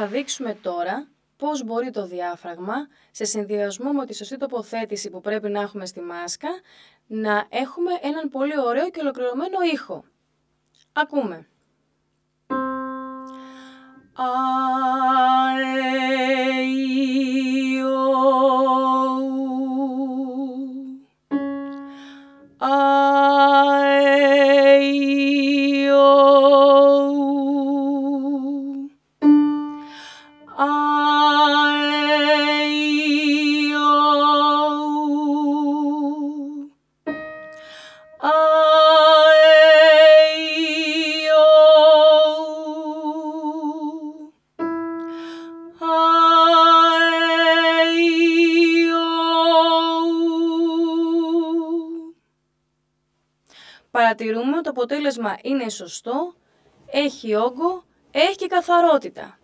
Θα δείξουμε τώρα πώς μπορεί το διάφραγμα, σε συνδυασμό με τη σωστή τοποθέτηση που πρέπει να έχουμε στη μάσκα, να έχουμε έναν πολύ ωραίο και ολοκληρωμένο ήχο. Ακούμε. Παρατηρούμε ότι το αποτέλεσμα είναι σωστό, έχει όγκο, έχει και καθαρότητα.